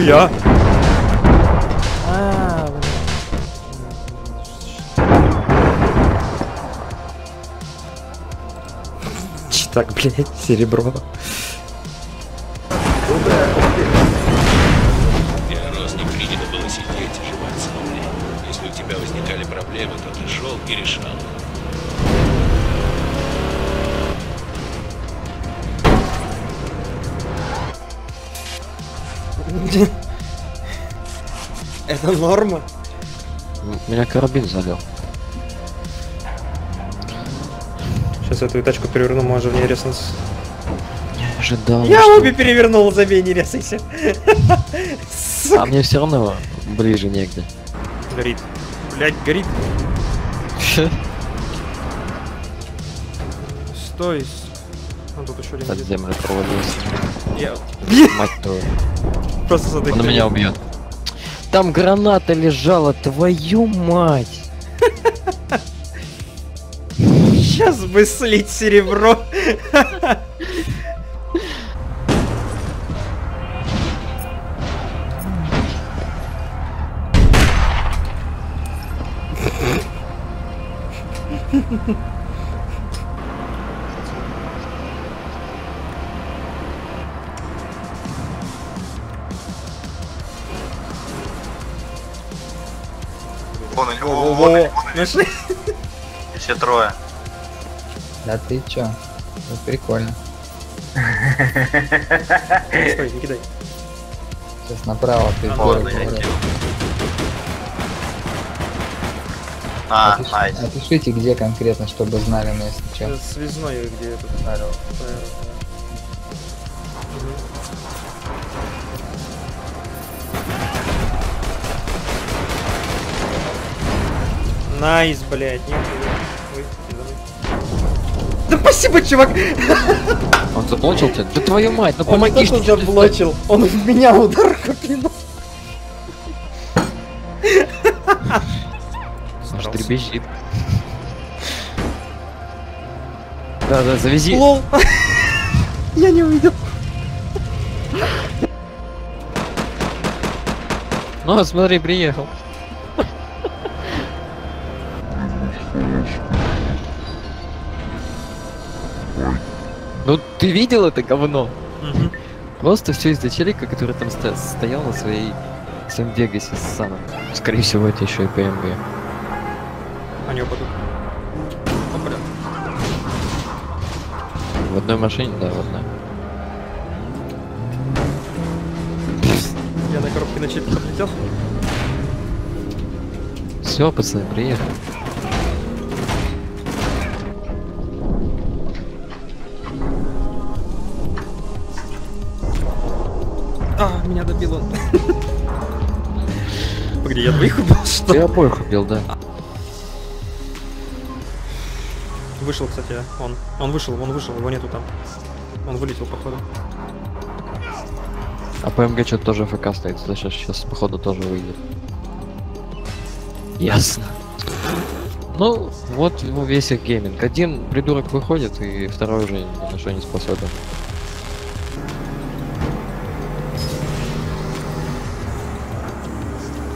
Нихуя! А, блин. Так, блядь, серебро. Это норма? Меня карабин залил. Сейчас я твою тачку переверну, может в ней резнуться. Не ожидал. Я что- обе перевернул, забей, не резайся. А мне все равно ближе негде. Горит. Блять, горит. Стой. с- А тут еще один Под землю провалился. Я Мать твою. Просто задыхаюсь. Он меня убьет. Там граната лежала, твою мать! Сейчас бы слить серебро. Вон Нашли? все трое. Да ты чё? Ну, прикольно. Стой, не кидай. Сейчас направо ты А, горы ладно. А, Опиш- найс. Опишите, где конкретно, чтобы знали, но если чё. Э, Связной где этот. Алло. ПР, Найс, блядь, нет. Ой. Да спасибо, чувак! Он заблочил тебя? Да твою мать, ну помоги что заблочил, он в меня удар копинул. Аж дребезжит. Да, да, завези. Лол. Я не увидел. Ну, смотри, приехал. Ты видел это говно? Просто все из-за челика, который там сто- стоял на своей в своем Вегасе с самым. Скорее всего, это еще и ПМГ. Они оба тут. О, бля. В одной машине, да, в одной. Я на коробке на челик подлетел. Все, пацаны, приехал. А, меня добил он. Погоди, я двоих убил, что? Ты обоих убил, да. Вышел, кстати, он. Он вышел, он вышел, его нету там. Он вылетел, походу. А ПМГ что-то тоже ФК стоит, слышишь, сейчас походу тоже выйдет. Ясно. Ну, вот ну, весь их гейминг. Один придурок выходит, и второй уже ни на что не способен.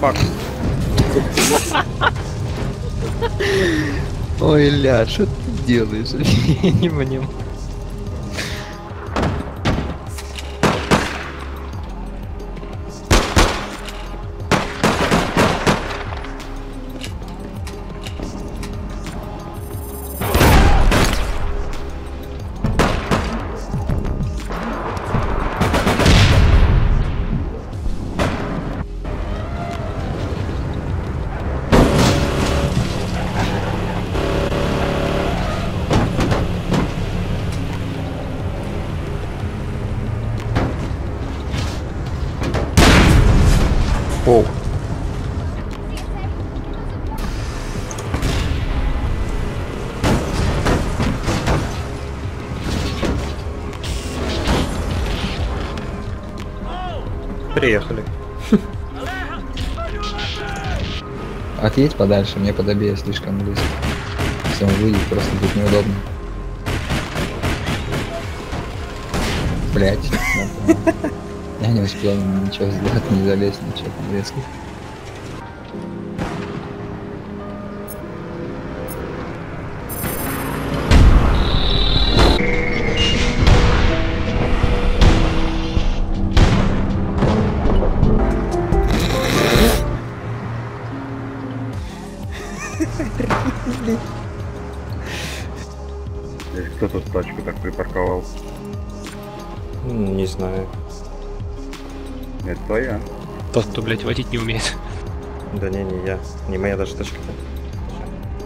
Фак. Ой, ля, что ты делаешь? Я не понимаю. Приехали. Отъедь подальше, мне подобие слишком близко. Он выйдет, просто будет неудобно. Блять. Я не успел ничего сделать, не залезть, ничего там резко. Тачку так припарковал? Не знаю. Это твоя. Тот, кто, блядь, водить не умеет. Да не, не я. Не моя даже тачка.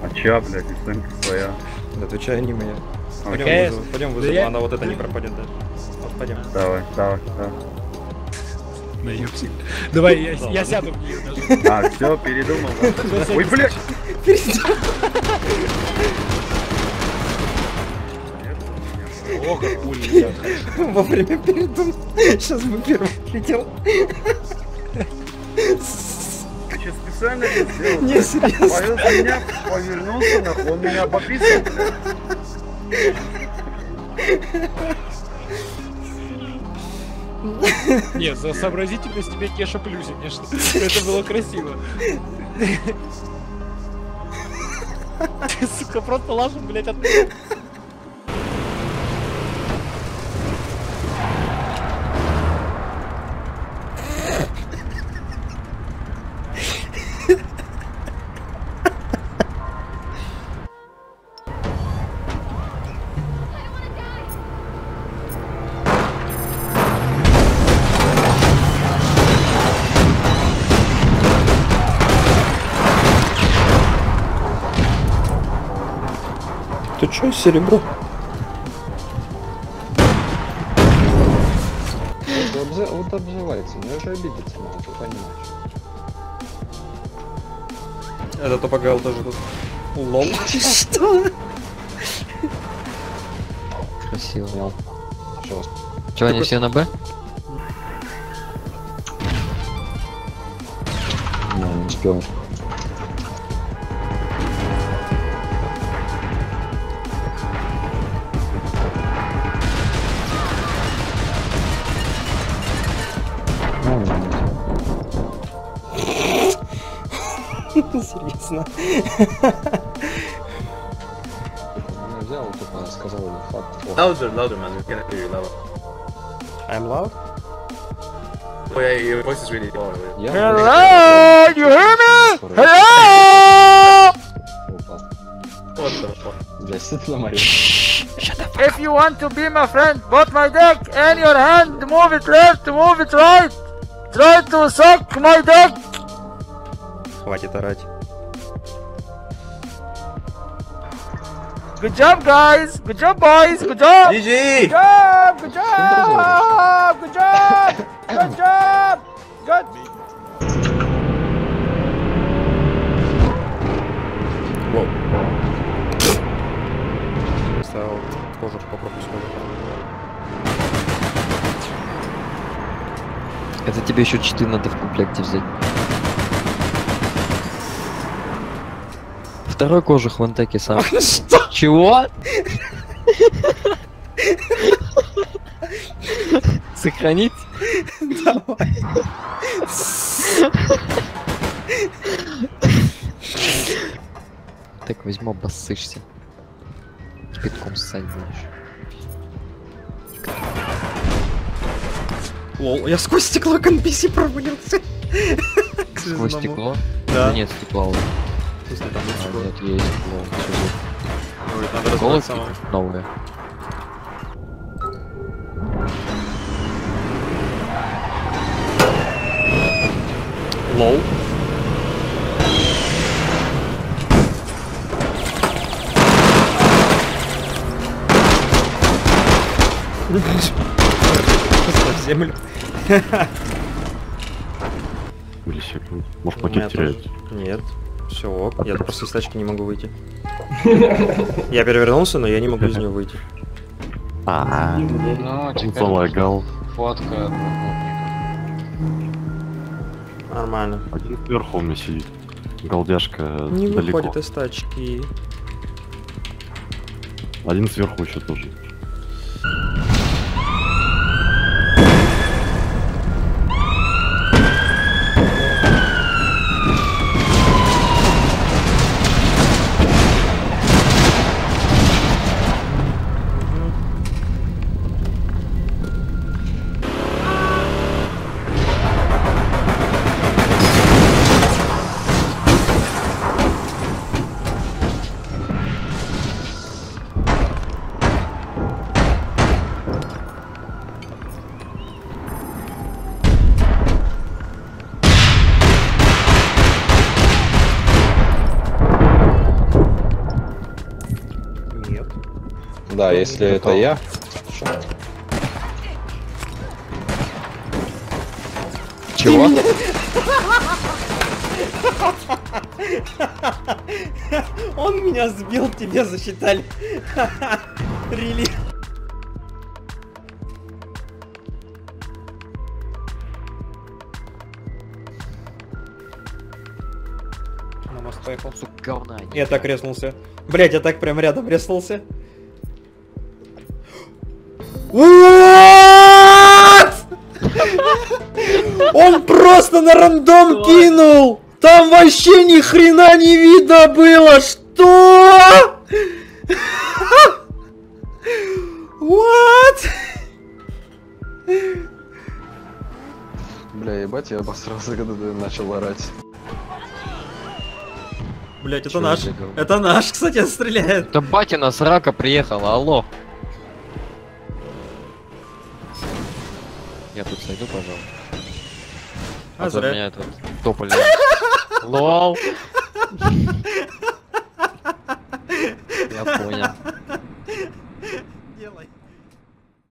А чья, блядь, и твоя? Да отвечаю, не моя. Пойдем Окей. вызову, пойдем Да вызову, я- она вот это не пропадет даже. Вот пойдем. Давай, давай, давай. Наебся. Давай, я, я сяду в нее даже. А, все, передумал. да? Ой, блядь! Ох, как хули. Вовремя передумал. Сейчас бы первым летел. Ты что, специально это сделал? Не, серьезно. Повез меня, повернулся, нахуй, он меня пописал. Нет, за сообразительность тебе Кеша плюс, конечно. Это было красиво. Ты, сука, просто лажем, блядь, от... Ты чё, серебро? Вот обзывается, мне уже обидеться надо, ты понимаешь. Это топогал тоже тут. Лол. Что? Красиво. Жестко. Че, они все на Б? Не, не успел. Серьезно. Я взял, тупо сказал факт. Louder, louder, man. We cannot hear you louder. I'm loud? Oh yeah, your voice is really low. Hello, you hear me? Hello! What the fuck? Бля, светло Мария. If you want to be my friend, put my dick in your hand, move it left, move it right. Try to suck my dick. Хватит орать. Good job, guys. Good job, boys. Good job. GG! Good job. Good job. Good job. Good job. Good. Воу. Ставил кожух, попробуй схожу. Это тебе еще читы надо в комплекте взять. Второй кожух в антеке сам. Что? Чего? Сохранить? Давай. Так возьму, обоссышься. Кипятком ссать будешь. Лол, я сквозь стекло к NPC провалился. Сквозь стекло? Да. нет стекла уже. Если там нет А, нет, есть стекло. Всё, Ой, Надо разбирать новое. Лол. Просто в землю. Может, У меня пакет теряет. тоже. Нет. Все ок. Я просто из тачки не могу выйти. Я перевернулся, но я не могу из нее выйти. А, Ну, залагал. фотка. Нормально. Один сверху у меня сидит. Голдяшка Не далеко. выходит из тачки. Один сверху еще тоже. Да, если это я. Чего? Он меня сбил, тебе засчитали. Рили. На мост поехал. Сука, говна. Я так резнулся. Блять, я так прям рядом резнулся. What? Он просто на рандом кинул! Там вообще ни хрена не видно было! Что? What? Бля, ебать, я обосрался, когда ты начал орать. Блять, это Чё наш. Это наш, кстати, стреляет. Да батина с рака приехала, алло. Я тут сойду, пожалуйста. А то зря. меня тут тополь. Лол. Я понял.